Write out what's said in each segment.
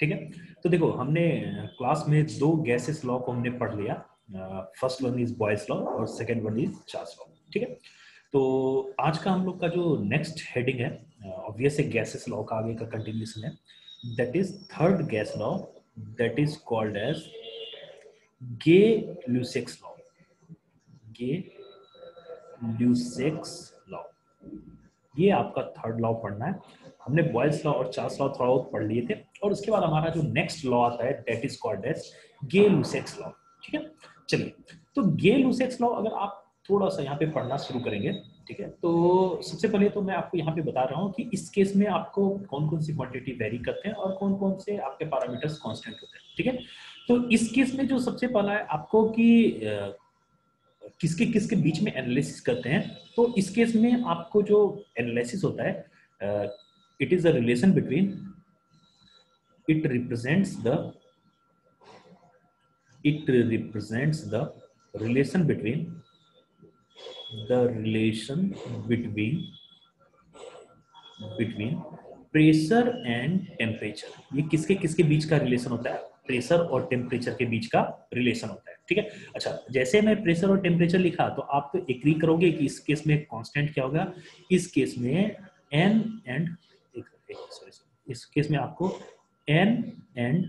ठीक है? तो देखो, हमने क्लास में दो गैसेस लॉ को हमने पढ़ लिया। First one is Boyle's law और second one is Charles law ठीक है? तो आज का हम लोग का जो नेक्स्ट हेडिंग है ऑब्वियस गैसेस लॉ का आगे का कंटिन्यूशन है। That is third gas law that is called as Gay Lussac's law Gay Lussac's law ये आपका थर्ड लॉ पढ़ना है। हमने बॉयल्स लॉ और चार्ल्स लॉ थोड़ा बहुत पढ़ लिए थे। और उसके बाद हमारा जो नेक्स्ट लॉ आता है that is called as Gay Lussac's law ठीक है? चलिए तो गे लूसेक्स लॉ अगर आप थोड़ा सा यहाँ पे पढ़ना शुरू करेंगे, ठीक है? तो सबसे पहले तो मैं आपको यहाँ पे बता रहा हूँ कि इस केस में आपको कौन कौन सी क्वांटिटी वेरी करते हैं और कौन कौन से आपके पैरामीटर्स कांस्टेंट होते हैं, ठीक है? तो इस केस में जो सबसे पहला है आपको कि किसके किसके बीच में एनालिसिस करते हैं तो इस केस में आपको जो एनालिसिस होता है it is a relation between it represents the it represents the relation between the relation between between pressure and temperature ये किसके किसके बीच का रिलेशन होता है? प्रेशर और टेम्परेचर के बीच का रिलेशन होता है, ठीक है? अच्छा जैसे मैं प्रेशर और टेम्परेचर लिखा तो आप तो एग्री करोगे कि इस केस में कांस्टेंट क्या होगा? इस केस में एन एंड सॉरी इस केस में आपको एन एंड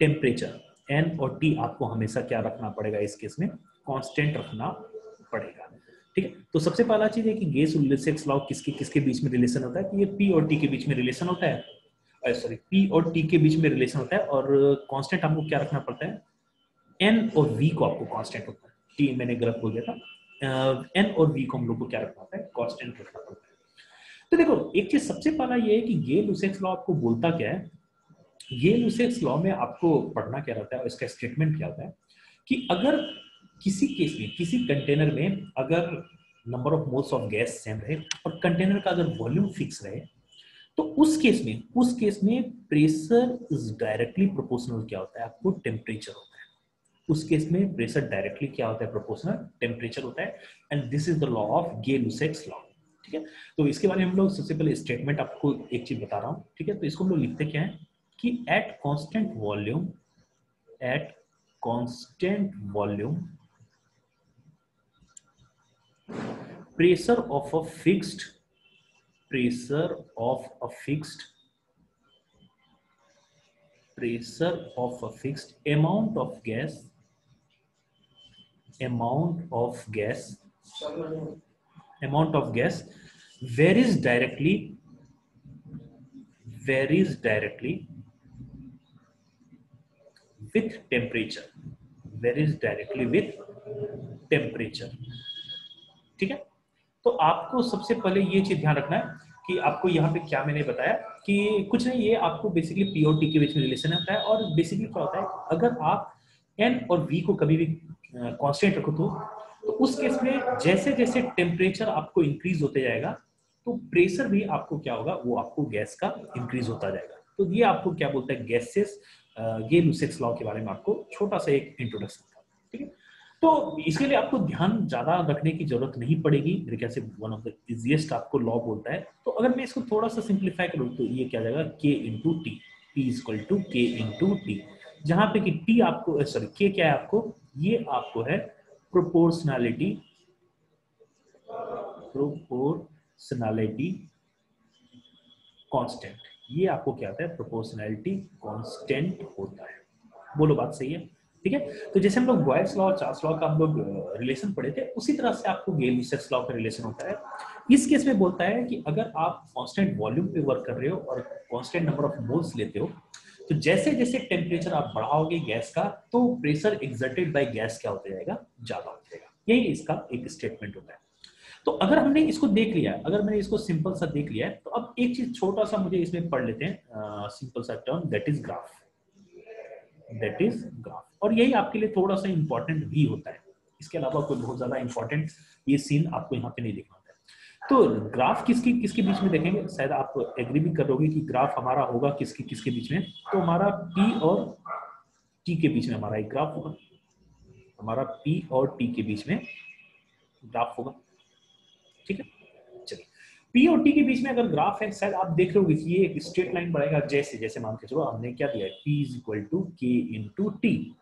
टेम्परेचर एन और टी आपको हमेशा क्या रखना पड़ेगा इस केस में? कांस्टेंट रखना पड़ेगा। ठीक है? तो सबसे पहला चीज़ है कि गैस उल्लेसेक्स लॉ किसके किसके बीच में रिलेशन होता है? कि ये पी और टी के बीच में रिलेशन होता है। सॉरी पी और टी के बीच में रिलेशन होता है और कांस्टेंट आपको क्या रखना पड़ता है? एन और वी को आपको कांस्टेंट होता है। टी मैंने गलत बोल दिया था। एन और वी को हम लोग को क्या रखना होता है? कांस्टेंट रखना पड़ता है। तो देखो, एक चीज़ सबसे पहला ये है कि ये लुसेक्स लॉ आपको बोलता क्या है? ये लुसेक्स लॉ में आपको पढ़ना क्या रहता है और इसका स्टेटमेंट क्या होता है कि अगर किसी केस में, किसी कंटेनर में अगर number of moles of gas same रहे और कंटेनर का अगर वॉल्यूम फिक्स रहे तो उस केस में, उस केस में प्रेशर इज़ डायरेक्टली प्रोपोर्शनल क्या होता है? आपको टेम्परेचर होता है। उस केस में प्रेशर डायरेक्टली क्या होता है? प्रोपोर्शनल टेम्परेचर होता है। And this is the law of Gay Lussac's law ठीक है? तो इसके बारे में हम लोग सबसे पहले स्टेटमेंट आपको एक चीज़ बता रहा हूँ, ठीक है? तो इसको हम लोग लिखते क्या है कि at constant volume at constant volume pressure of a fixed pressure of a fixed pressure of a fixed amount of gas amount of gas amount of gas varies directly varies directly with temperature? Varies directly with temperature? ठीक है? तो आपको सबसे पहले ये चीज़ ध्यान रखना है कि आपको यहाँ पे क्या मैंने बताया कि कुछ नहीं, ये आपको बेसिकली पीओटी के बीच में रिलेशन होता है और बेसिकली क्या होता है, अगर आप एन और वी को कभी भी कांस्टेंट रखो तो तो उस केस में जैसे जैसे टेम्परेचर आपको इंक्रीज होते जाएगा तो प्रेशर भी आपको क्या होगा? वो आपको गैस का इंक्रीज होता जाएगा। तो ये आपको क्या बोलता है? गैसेस ये लुसेक्स लॉ के बारे में आपको छोटा सा एक इंट्रोडक्शन था, ठीक है? तो इसके लिए आपको ध्यान ज़्यादा रखने की ज़रूरत नहीं पड़ेगी। मेरे ख्याल से वन ऑफ़ द इजिएस्ट आपको लॉ बोलता है। तो अगर मैं इसको थोड़ा सा सिंप्लीफाई करूँ तो ये क्या जाएगा? K into T P equal to K into T जहाँ पे कि टी आपको सॉरी के क्या है आपको? ये आपको है प्रोपोर्शनैलिटी प्रोपोर्शनैलिटी कांस्टेंट ये आपको क्या होता है? प्रोपोर्शनैलिटी कांस्टेंट होता है। बोलो बात सही है? ठीक है? तो जैसे हम लोग बॉयल्स लॉ और चार्ल्स लॉ का हम लोग रिलेशन पढ़े थे, उसी तरह से आपको गेल यूसेक्स लॉ का रिलेशन होता है। इस केस में बोलता है कि अगर आप कांस्टेंट वॉल्यूम पे वर्क कर रहे हो और कांस्टेंट नंबर ऑफ़ मोल्स लेते हो तो जैसे जैसे टेम्परेचर आप बढ़ाओगे गैस का तो प्रेशर एक्सर्टेड बाय गैस क्या होता जाएगा? ज़्यादा हो जाएगा। यही इसका एक स्टेटमेंट होता है। तो अगर हमने इसको देख लिया, अगर मैंने इसको सिंपल सा देख लिया है तो अब एक चीज़ छोटा सा मुझे इसमें पढ़ लेते हैं सिंपल सा term that is graph that is graph और यही आपके लिए थोड़ा सा इंपॉर्टेंट भी होता है। इसके अलावा कोई बहुत ज़्यादा इंपॉर्टेंट ये सीन आपको यहाँ पे नहीं देखना। तो ग्राफ किसकी, किसके बीच में देखेंगे? शायद आप एग्री भी करोगे कि ग्राफ हमारा होगा किसके किसके बीच में। तो हमारा पी और टी के बीच में हमारा एक ग्राफ होगा। हमारा पी और टी के बीच में ग्राफ होगा। ठीक है? चलिए। पी और टी के बीच में अगर ग्राफ है, शायद आप देख रहे हो ये एक स्ट्रेट लाइन बढ़ेगा जैसे जैसे मान के चलो हमने क्या दिया है? P is equal to K into T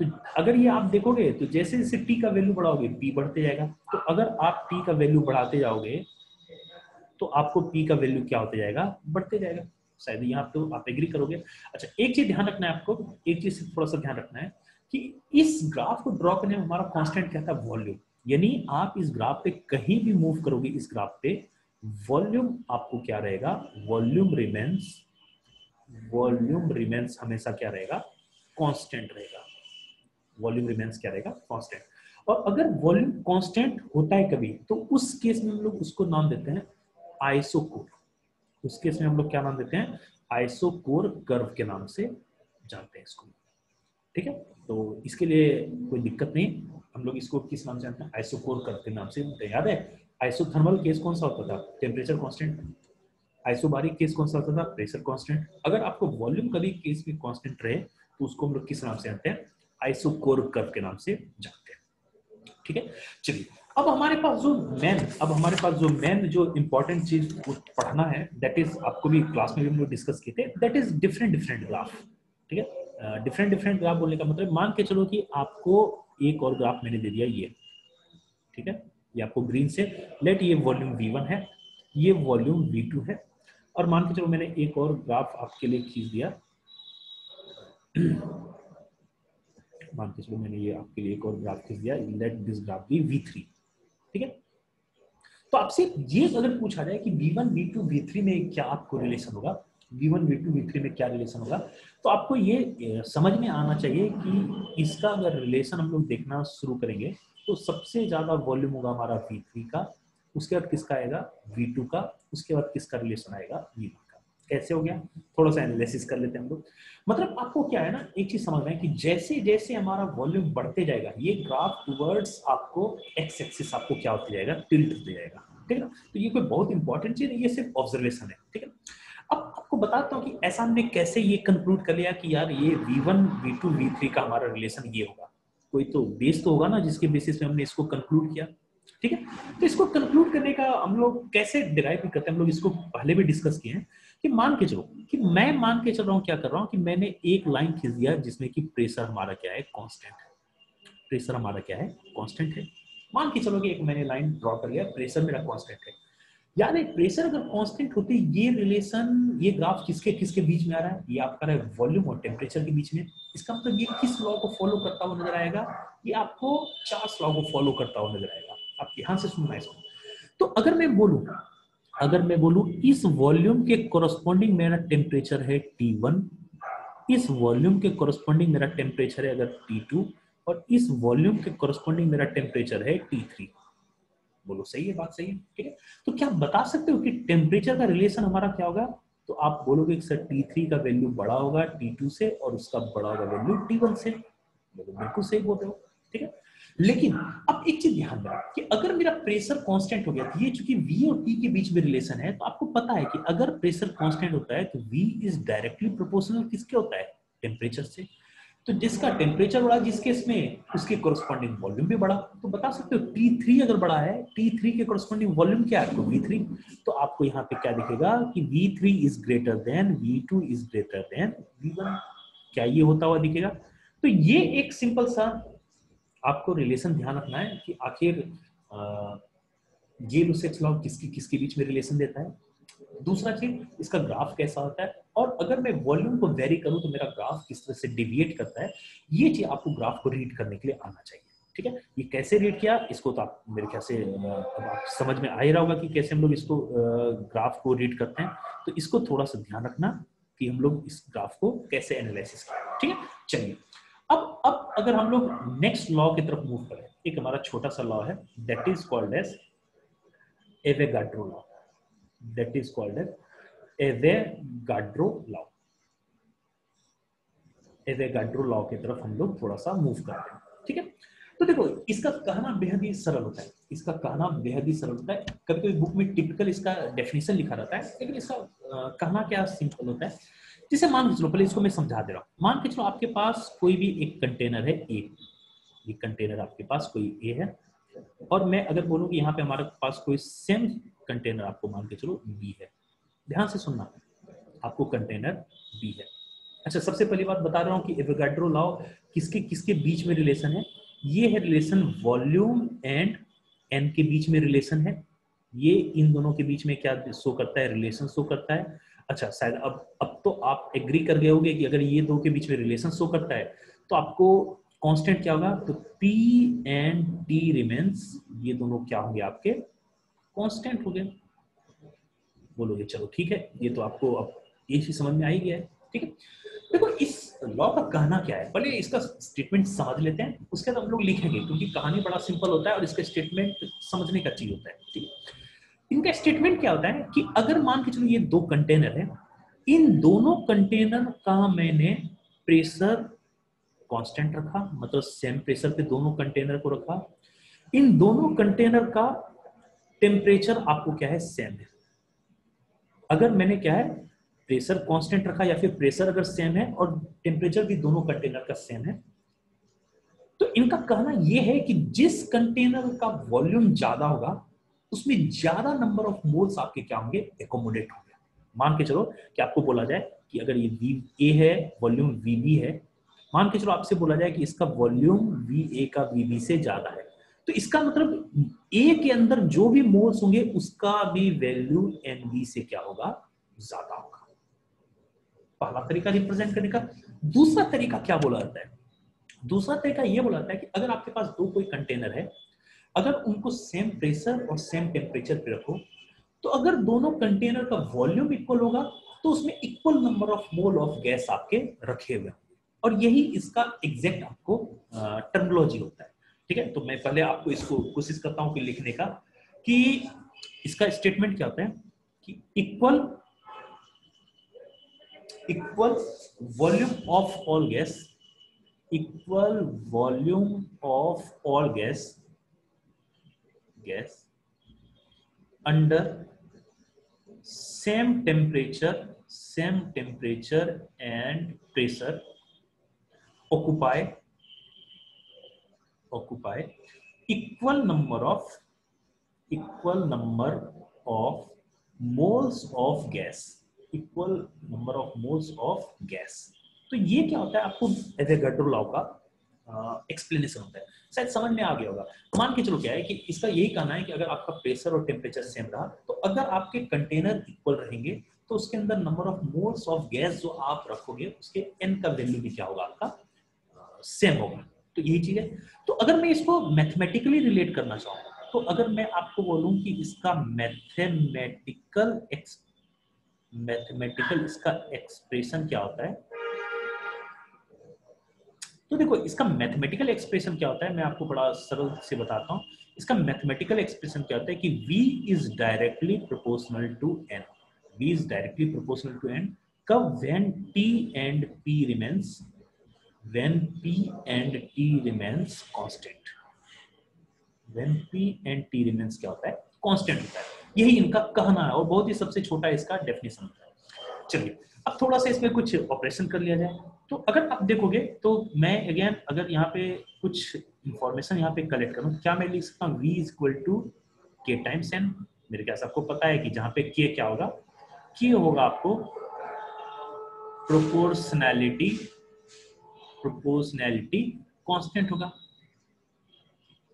तो अगर ये आप देखोगे तो जैसे जैसे टी का वैल्यू बढ़ाओगे पी बढ़ते जाएगा। तो अगर आप टी का वैल्यू बढ़ाते जाओगे तो आपको पी का वैल्यू क्या होता जाएगा? बढ़ते जाएगा। शायद यहाँ तो आप एग्री करोगे। अच्छा एक चीज़ ध्यान रखना है आपको, एक चीज़ थोड़ा सा ध्यान रखना है कि इस ग्राफ को ड्रॉ करने में हमारा कांस्टेंट क्या था? वॉल्यूम यानी आप इस ग्राफ पे कहीं भी मूव करोगे, इस ग्राफ पे वॉल्यूम आपको क्या रहेगा? वॉल्यूम रिमेंस वॉल्यूम रिमेंस हमेशा क्या रहेगा? कांस्टेंट रहेगा। वॉल्यूम रिमेंस क्या रहेगा? कांस्टेंट और अगर वॉल्यूम कांस्टेंट होता है कभी तो उस केस में हम लोग उसको नाम देते हैं आइसोकोर। उस केस में हम लोग क्या नाम देते हैं? आइसोकोर कर्व के नाम से जानते हैं इसको। ठीक है? तो इसके लिए कोई दिक्कत नहीं। हम लोग इसको किस नाम से जानते हैं? आइसोकोर कर्व के नाम से। याद है, आइसोथर्मल केस कौन सा होता था? टेम्परेचर कांस्टेंट आइसोबारिक केस कौन सा होता था? Pressure constant. अगर आपको वॉल्यूम कभी केस में कांस्टेंट रहे तो उसको हम लोग किस नाम से जानते हैं? आइसोकोर कर्व के नाम से जानते हैं। ठीक है? चलिए, अब हमारे पास जो मेन अब हमारे पास जो मेन जो इंपॉर्टेंट चीज़ पढ़ना है दैट इज़ आपको भी क्लास में भी हम लोग डिस्कस किए थे that is different different graph ठीक है? डिफरेंट डिफरेंट ग्राफ बोलने का मतलब मान के चलो कि आपको एक और ग्राफ मैंने दे दिया ये। ठीक है? ये आपको ग्रीन से लेट ये वॉल्यूम V1 है, ये वॉल्यूम V2 है, और मान के चलो मैंने एक और ग्राफ आपके लिए खींच दिया। मान के चलो मैंने ये आपके लिए एक और ग्राफ खींच दिया let this graph B V3 ठीक है? तो आपसे ये अगर पूछा जाए कि V1 V2 V3 में क्या आपको रिलेशन होगा V1 V2 V3 में क्या रिलेशन होगा तो आपको ये समझ में आना चाहिए कि इसका अगर रिलेशन हम लोग देखना शुरू करेंगे तो सबसे ज़्यादा वॉल्यूम होगा हमारा V3 का, उसके बाद किसका आएगा? V2 का, उसके बाद किसका रिलेशन आएगा? V1 का कैसे हो गया? थोड़ा सा एनालिसिस कर लेते हैं हम लोग। मतलब आपको क्या है ना एक चीज़ समझना है कि जैसे जैसे हमारा वॉल्यूम बढ़ते जाएगा ये ग्राफ टूवर्ड्स आपको एक्स एक्सिस आपको क्या होते जाएगा? टिल्ट होते जाएगा। ठीक है ना? तो ये कोई बहुत इंपॉर्टेंट चीज़ है ये सिर्फ़ ऑब्जर्वेशन है। ठीक है अब आपको बताता हूँ कि ऐसा हमने कैसे ये कंक्लूड कर लिया कि यार ये V1, V2, V3 का हमारा रिलेशन ये होगा। कोई तो बेस तो होगा ना जिसके बेसिस पे हमने इसको कंक्लूड किया। ठीक है? तो इसको कंक्लूड करने का हम लोग कैसे डिराइव करते हैं? हम लोग इसको पहले भी डिस्कस किए हैं। कि मान के चलो, कि मैं मान के चल रहा हूँ, क्या कर रहा हूँ कि मैंने एक लाइन खींच दिया जिसमें कि प्रेशर हमारा क्या है? कॉन्स्टेंट है। प्रेशर हमारा क्या है? कॉन्स्टेंट है। मान के चलो कि एक मैंने लाइन ड्रॉ कर लिया प्रेशर मेरा कॉन्स्टेंट है। याद है प्रेशर अगर कांस्टेंट होते, ये रिलेशन ये ग्राफ किसके किसके बीच में आ रहा है? ये आपका रहा है वॉल्यूम और टेम्परेचर के बीच में। इसका मतलब ये किस लॉ को फॉलो करता हुआ नज़र आएगा? ये आपको चार्ल्स लॉ को फॉलो करता हुआ नज़र आएगा। आप ध्यान से सुनना इसको। तो अगर मैं बोलूँ अगर मैं बोलूँ, इस वॉल्यूम के कोरस्पॉन्डिंग मेरा टेम्परेचर है T1 इस वॉल्यूम के कोरस्पॉन्डिंग मेरा टेम्परेचर है अगर T2 और इस वॉल्यूम के कोरस्पॉन्डिंग मेरा टेम्परेचर है T3 बोलो, सही है, बात सही है, ठीक है? तो क्या आप बता सकते हो कि टेम्परेचर का रिलेशन हमारा क्या होगा? तो आप बोलोगे सर T3 का वैल्यू बड़ा होगा टी टू से, और उसका बड़ा होगा वैल्यू टी वन से। बिल्कुल सही बोल रहे हो, ठीक है? लेकिन अब एक चीज़ ध्यान देना कि अगर मेरा प्रेशर कांस्टेंट हो गया तो ये चूँकि V और T के बीच में रिलेशन है तो आपको पता है कि अगर प्रेशर कांस्टेंट होता है तो V इज़ डायरेक्टली प्रोपोर्शनल किसके होता है? टेम्परेचर से। तो जिसका टेम्परेचर बढ़ा, जिस केस में, उसके कोरस्पॉन्डिंग वॉल्यूम भी बढ़ा। तो बता सकते हो T3 अगर बढ़ा है T3 के कोरस्पॉन्डिंग वॉल्यूम क्या है आपको? V3 तो आपको यहाँ पे क्या दिखेगा कि V3 is greater than V2 is greater than V1 क्या ये होता हुआ दिखेगा? तो ये एक सिंपल सा आपको रिलेशन ध्यान रखना है कि आखिर ये लुसेक्स लॉ किसकी, किसके बीच में रिलेशन देता है? दूसरा चीज़, इसका ग्राफ कैसा होता है? और अगर मैं वॉल्यूम को वेरी करूँ तो मेरा ग्राफ किस तरह से डिविएट करता है? ये चीज़ आपको ग्राफ को रीड करने के लिए आना चाहिए, ठीक है? ये कैसे रीड किया? इसको तो आप, मेरे ख्याल से अब आप समझ में आ ही रहा होगा कि कैसे हम लोग इसको ग्राफ को रीड करते हैं। तो इसको थोड़ा सा ध्यान रखना कि हम लोग इस ग्राफ को कैसे एनालिसिस करें ठीक है? चलिए, अब अब अगर हम लोग नेक्स्ट लॉ की तरफ़ मूव करें, एक हमारा छोटा सा लॉ है that is called as Avogadro law that is called as Avogadro law Avogadro law की तरफ़ हम लोग थोड़ा सा मूव करते हैं, ठीक है? तो देखो, इसका कहना बेहद ही सरल होता है। इसका कहना बेहद ही सरल होता है। कभी कभी बुक में टिपिकल इसका डेफिनेशन लिखा रहता है, लेकिन इसका कहना क्या सिंपल होता है? जैसे मान के चलो पहले इसको मैं समझा दे रहा हूँ। मान के चलो आपके पास कोई भी एक कंटेनर है ए ये कंटेनर आपके पास कोई ए है। और मैं अगर बोलूँ कि यहाँ पे हमारे पास कोई सेम कंटेनर आपको मान के चलो बी है। ध्यान से सुनना, आपको कंटेनर बी है। अच्छा सबसे पहली बात बता रहा हूँ कि एवोगाड्रो लॉ किसके किसके बीच में रिलेशन है? ये है रिलेशन वॉल्यूम एंड एन के बीच में रिलेशन है। ये इन दोनों के बीच में क्या शो करता है? रिलेशन शो करता है। अच्छा शायद अब अब तो आप एग्री कर गए होंगे कि अगर ये दो के बीच में रिलेशन शो करता है तो आपको कांस्टेंट क्या होगा? तो P एंड T रिमेन्स ये दोनों क्या होंगे आपके? कांस्टेंट हो गए बोलोगे, चलो ठीक है, ये तो आपको अब ये चीज़ समझ में आ ही गया है, ठीक है? देखो, इस लॉ का कहना क्या है? पहले इसका स्टेटमेंट समझ लेते हैं, उसके बाद हम लोग लिखेंगे, क्योंकि कहानी बड़ा सिंपल होता है और इसका स्टेटमेंट समझने का चीज़ होता है, ठीक है? इनका स्टेटमेंट क्या होता है कि अगर मान के चलो ये दो कंटेनर है, इन दोनों कंटेनर का मैंने प्रेशर कांस्टेंट रखा मतलब सेम प्रेशर पे दोनों कंटेनर को रखा। इन दोनों कंटेनर का टेम्परेचर आपको क्या है? सेम है। अगर मैंने क्या है? प्रेशर कांस्टेंट रखा या फिर प्रेशर अगर सेम है और टेम्परेचर भी दोनों कंटेनर का सेम है तो इनका कहना यह है कि जिस कंटेनर का वॉल्यूम ज़्यादा होगा उसमें ज़्यादा नंबर ऑफ़ मोल्स आपके क्या होंगे? एकोमोडेट होंगे। मान के चलो कि आपको बोला जाए कि अगर ये वी ए है वॉल्यूम वी बी है, मान के चलो आपसे बोला जाए कि इसका वॉल्यूम वी ए का वी बी से ज़्यादा है। तो इसका मतलब ए के अंदर जो भी मोल्स होंगे, उसका भी वैल्यू एन बी से क्या होगा? ज़्यादा होगा। पहला तरीका रिप्रेजेंट करने का। दूसरा तरीका क्या बोला जाता है? दूसरा तरीका यह बोला जाता है कि अगर आपके पास दो कोई कंटेनर है अगर उनको सेम प्रेशर और सेम टेम्परेचर पे रखो तो अगर दोनों कंटेनर का वॉल्यूम इक्वल होगा तो उसमें equal number of mole of gas आपके रखे हुए और यही इसका एग्जैक्ट आपको टर्मोलॉजी होता है। ठीक है? तो मैं पहले आपको इसको कोशिश करता हूँ कि लिखने का, कि इसका स्टेटमेंट क्या होता है? कि equal equal volume of all gas equal volume of all gas gas under same temperature same temperature and pressure occupy occupy equal number of equal number of moles of gas equal number of moles of gas तो ये क्या होता है आपको Avogadro law का explanation होता है। शायद समझ में आ गया होगा। मान के चलो क्या है कि इसका यही कहना है कि अगर आपका प्रेशर और टेम्परेचर सेम रहा तो अगर आपके कंटेनर इक्वल रहेंगे तो उसके अंदर number of moles of gas जो आप रखोगे, उसके एन का वैल्यू भी क्या होगा आपका? सेम होगा। तो यही चीज़ है। तो अगर मैं इसको मैथमेटिकली रिलेट करना चाहूँ तो अगर मैं आपको बोलूँ कि इसका मैथमेटिकल मैथमेटिकल इसका एक्सप्रेशन क्या होता है? तो देखो, इसका मैथमेटिकल एक्सप्रेशन क्या होता है? मैं आपको बड़ा सरल से बताता हूँ। इसका मैथमेटिकल एक्सप्रेशन क्या होता है कि v is directly proportional to n v is directly proportional to n कब? When t and p remains, when p and t remains constant when p and t remains क्या होता है? कांस्टेंट होता है। यही इनका कहना है और बहुत ही सबसे छोटा इसका डेफिनेशन होता है। चलिए, अब थोड़ा सा इसमें कुछ ऑपरेशन कर लिया जाए। तो अगर आप देखोगे तो मैं अगेन अगर यहाँ पे कुछ इंफॉर्मेशन यहाँ पे कलेक्ट करूँ, क्या मैं लिख सकता हूँ? V is equal to K times N मेरे ख्याल आपको पता है कि जहाँ पे के क्या होगा? के होगा आपको प्रोपोर्शनैलिटी प्रोपोर्शनैलिटी कांस्टेंट होगा।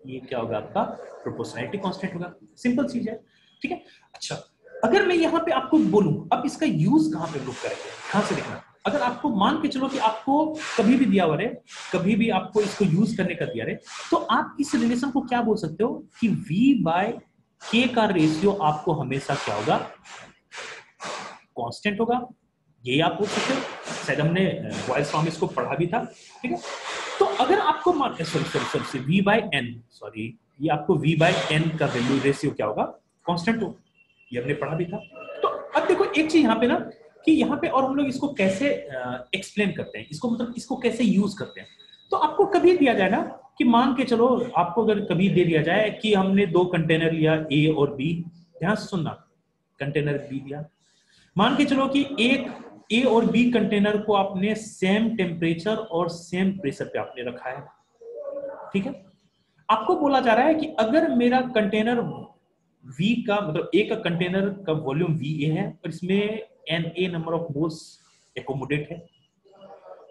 ये क्या होगा आपका? प्रोपोर्शनैलिटी कांस्टेंट होगा। सिंपल चीज़ है। ठीक है? अच्छा अगर मैं यहाँ पे आपको बोलूँ, अब इसका यूज़ कहाँ पे लुक करेंगे? कहाँ से देखना। अगर आपको मान के चलो कि आपको कभी भी दिया हुआ है कभी भी आपको इसको यूज़ करने का दिया रहे तो आप इस रिलेशन को क्या बोल सकते हो कि v बाय के का रेशियो आपको हमेशा क्या होगा? कांस्टेंट होगा। यही आप बोल सकते हो। शायद हमने बॉयल्स फॉर्म इसको पढ़ा भी था, ठीक है? तो अगर आपको मान sorry sorry sorry V by N sorry ये आपको v बाय एन का वैल्यू रेशियो क्या होगा? कांस्टेंट होगा। ये हमने पढ़ा भी था। तो अब देखो, एक चीज़ यहाँ पे ना कि यहाँ पे और हम लोग इसको कैसे एक्सप्लेन करते हैं? इसको मतलब इसको कैसे यूज़ करते हैं? तो आपको कभी दिया जाए ना कि मान के चलो आपको अगर कभी दे दिया जाए कि हमने दो कंटेनर लिया ए और बी ध्यान से सुनना। कंटेनर बी लिया। मान के चलो कि एक ए और बी कंटेनर को आपने सेम टेम्परेचर और सेम प्रेशर पे आपने रखा है। ठीक है? आपको बोला जा रहा है कि अगर मेरा कंटेनर वी का मतलब ए का कंटेनर का वॉल्यूम वी ए है और इसमें N A number of moles accommodate है।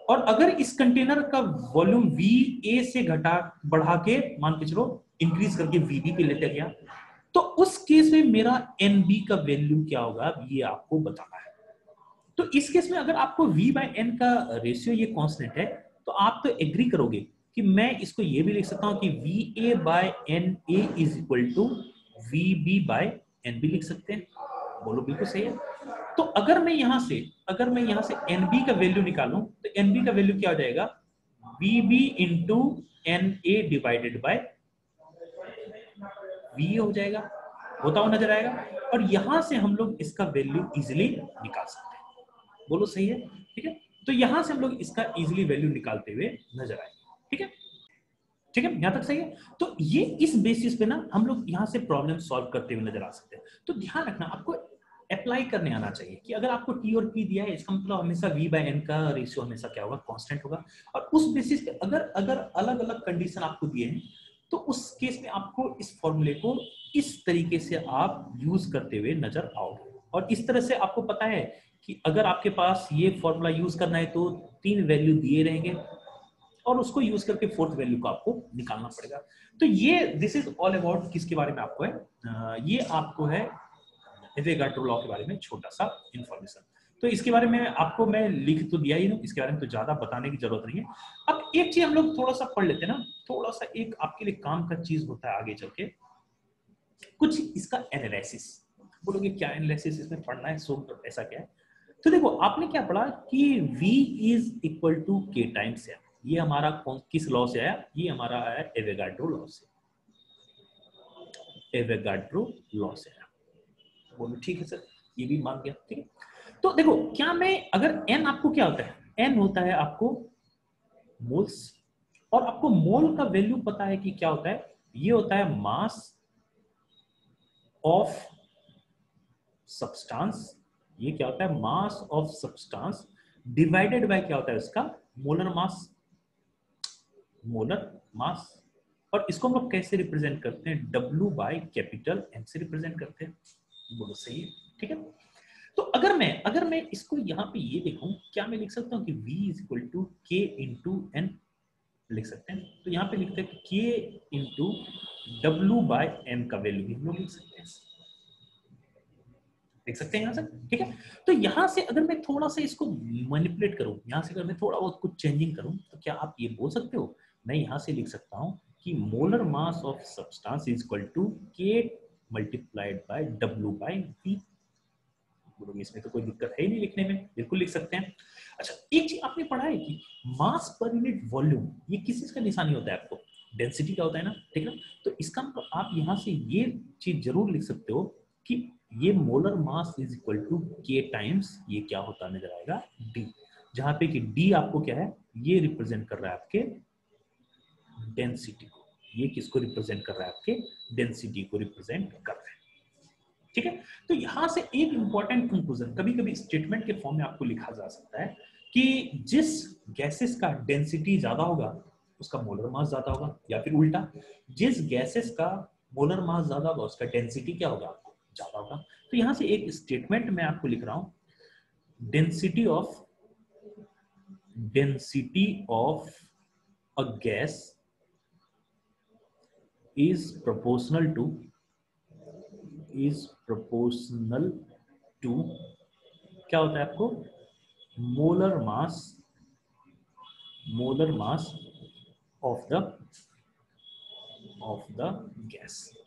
और अगर इस कंटेनर का वॉल्यूम वी ए से घटा, बढ़ा के मान के चलो इंक्रीज करके वी बी पे लेते गया तो उस केस में मेरा एन बी का वैल्यू क्या होगा? ये आपको बताना है। तो इस केस में अगर आपको v बाय एन का रेशियो ये कांस्टेंट है तो आप तो एग्री करोगे कि मैं इसको ये भी लिख सकता हूँ कि V A by N A is equal to V B by N B लिख सकते हैं। बोलो, बिल्कुल सही है। तो अगर मैं यहाँ से, अगर मैं यहाँ से एन बी का वैल्यू निकालू तो एन बी का वैल्यू क्या हो जाएगा? V B into N A divided by V हो जाएगा, होता हुआ नज़र आएगा, और यहाँ से हम लोग इसका वैल्यू इजिली निकाल सकते हैं। बोलो सही है? ठीक है? तो यहाँ से हम लोग इसका इजिली वैल्यू निकालते हुए नज़र आएँगे। ठीक है? ठीक है? यहाँ तक सही है? तो ये इस बेसिस पे ना हम लोग यहाँ से प्रॉब्लम सॉल्व करते हुए नज़र आ सकते हैं। तो ध्यान रखना, आपको अप्लाई करने आना चाहिए कि अगर आपको टी और पी दिया है, इसका मतलब हमेशा वी बाय एन का रेशियो हमेशा क्या होगा? कांस्टेंट होगा। और उस बेसिस पे अगर अगर अलग अलग कंडीशन आपको दिए हैं तो उस केस में आपको इस फॉर्मूले को इस तरीके से आप यूज़ करते हुए नज़र आओगे। और इस तरह से आपको पता है कि अगर आपके पास ये फॉर्मूला यूज़ करना है तो तीन वैल्यू दिए रहेंगे और उसको यूज़ करके फोर्थ वैल्यू को आपको निकालना पड़ेगा। तो ये दिस इज़ ऑल अबाउट किसके बारे में आपको है? ये आपको है लॉ के बारे में छोटा सा इंफॉर्मेशन तो इसके बारे में आपको मैं लिख तो दिया ही ना इसके बारे में तो ज़्यादा बताने की ज़रूरत नहीं है। अब एक चीज़ हम लोग थोड़ा सा पढ़ लेते हैं ना, थोड़ा सा एक आपके लिए काम का चीज़ होता है आगे चल के। कुछ इसका एनालिसिस बोलोगे, क्या एनालिसिस इसमें पढ़ना है? सो तो ऐसा क्या है? तो देखो, आपने क्या पढ़ा कि V is equal to times है ये हमारा कौन, किस लॉ से आया? ये हमारा आया एवेगाड्रो लॉ से। एवेगाड्रो लॉ से आया। बोलो ठीक है सर, ये भी मान गया, ठीक है। तो देखो, क्या मैं, अगर एन आपको क्या होता है? एन होता है आपको मोल्स और आपको मोल का वैल्यू पता है कि क्या होता है? ये होता है मास ऑफ़ सब्सटेंस ये क्या होता है? Mass of substance divided by क्या होता है उसका मोलर मास मोलर मास और इसको हम लोग कैसे रिप्रेजेंट करते हैं? डब्ल्यू बाय कैपिटल एम से रिप्रेजेंट करते हैं। बोलो, सही है, ठीक है? तो अगर मैं अगर मैं इसको यहाँ पे ये देखूँ, क्या मैं लिख सकता हूँ कि v is equal to K into N लिख सकते हैं? तो यहाँ पे लिखते हैं K into W by M का वैल्यू भी हम लोग लिख सकते हैं। देख सकते हैं यहाँ से? ठीक है? तो यहाँ से अगर मैं थोड़ा सा इसको मैनिपुलेट करूँ, यहाँ से अगर मैं थोड़ा बहुत कुछ चेंजिंग करूँ तो क्या आप ये बोल सकते हो? मैं यहाँ से लिख सकता हूँ कि molar mass of substance is equal to K multiplied by W by V इसमें तो कोई दिक्कत है ही नहीं लिखने में। बिल्कुल लिख सकते हैं। अच्छा एक चीज़ आपने पढ़ा है कि मास पर यूनिट वॉल्यूम, ये किस चीज़ का निशानी होता है आपको? डेंसिटी का होता है ना? ठीक है तो इसका मतलब आप यहाँ से ये चीज़ ज़रूर लिख सकते हो कि ये molar mass is equal to K times ये क्या होता नज़र आएगा? डी जहाँ पे कि डी आपको क्या है? ये रिप्रेजेंट कर रहा है आपके डेंसिटी। ये किसको रिप्रेजेंट कर रहा है? आपके डेंसिटी को रिप्रेजेंट कर रहा है। ठीक है? तो यहाँ से एक इंपॉर्टेंट कंक्लूजन कभी कभी स्टेटमेंट के फॉर्म में आपको लिखा जा सकता है कि जिस गैसेस का डेंसिटी ज़्यादा होगा, उसका मोलर मास ज़्यादा होगा, या फिर उल्टा, जिस गैसेस का मोलर मास ज़्यादा होगा, उसका डेंसिटी क्या होगा? ज़्यादा होगा। तो यहाँ से एक स्टेटमेंट मैं आपको लिख रहा हूँ। Density of density of a gas is proportional to, is proportional to, क्या होता है आपको? Molar mass molar mass of the of the gas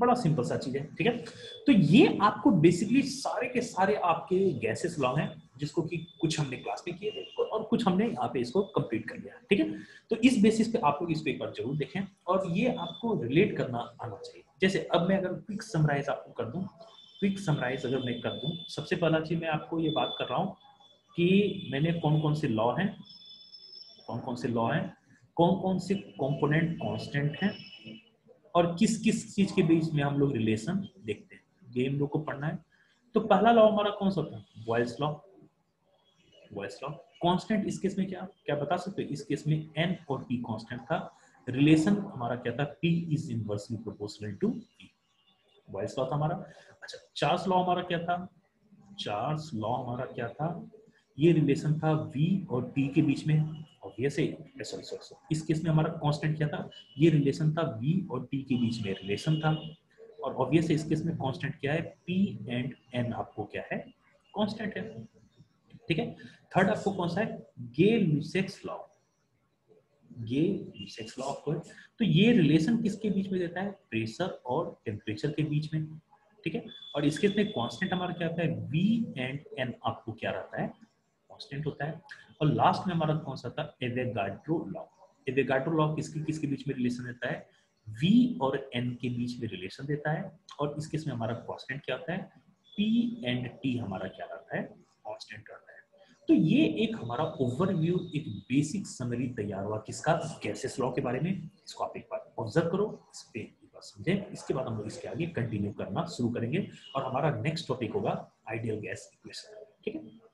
बड़ा सिंपल सा चीज़ है, ठीक है? तो ये आपको बेसिकली सारे के सारे आपके गैसेस लॉन्ग हैं। जिसको कि कुछ हमने क्लास में किए थे और कुछ हमने यहाँ पे इसको कंप्लीट कर लिया ठीक है? तो इस बेसिस पे आप लोग इसको एक बार ज़रूर देखें और ये आपको रिलेट करना आना चाहिए। जैसे अब मैं अगर क्विक समराइज आपको कर दूँ क्विक समराइज अगर मैं कर दूँ, सबसे पहला चीज़ मैं आपको ये बात कर रहा हूँ कि मैंने कौन कौन से लॉ हैं कौन कौन से लॉ हैं कौन कौन से कॉम्पोनेंट कॉन्स्टेंट हैं और किस किस चीज़ के बीच में हम लोग रिलेशन देखते हैं। ये हम लोग को पढ़ना है। तो पहला लॉ हमारा कौन सा था? Boyle's law Boyle's law constant इस केस में क्या? क्या बता सकते इस केस में एन और पी कांस्टेंट था। रिलेशन हमारा क्या था? P is inversely proportional to P Boyle's law था हमारा। अच्छा चार्ल्स लॉ हमारा क्या था? चार्ल्स लॉ हमारा क्या था? ये रिलेशन था v और t के बीच में। ऑब्वियसली सॉरी सॉरी इस केस में हमारा कांस्टेंट क्या था? ये रिलेशन था v और t के बीच में रिलेशन था। और ऑब्वियसली इस केस में कांस्टेंट क्या है? P एंड n आपको क्या है? कांस्टेंट है। ठीक है? थर्ड आपको कौन सा है? Gay Lussac's law Gay Lussac's law of तो ये रिलेशन किसके बीच में देता है? प्रेशर और टेम्परेचर के बीच में, ठीक है? और इसके में कांस्टेंट हमारा क्या होता है? V एंड n आपको क्या रहता है? कांस्टेंट होता है। और लास्ट में हमारा कौन सा था? एवेगाड्रो लॉ एवेगाड्रो लॉ किसके किसके बीच में रिलेशन देता है? V और n के बीच में रिलेशन देता है। और इस केस में हमारा कांस्टेंट क्या होता है? P एंड t हमारा क्या रहता है? कांस्टेंट रहता है। तो ये एक हमारा ओवरव्यू एक बेसिक समरी तैयार हुआ किसका गैसेस लॉ के बारे में, इसको आप एक बार ऑब्ज़र्व करो, इस पे समझे। इसके बाद हम लोग इसके आगे कंटिन्यू करना शुरू करेंगे और हमारा नेक्स्ट टॉपिक होगा आइडियल गैस इक्वेशन ठीक है?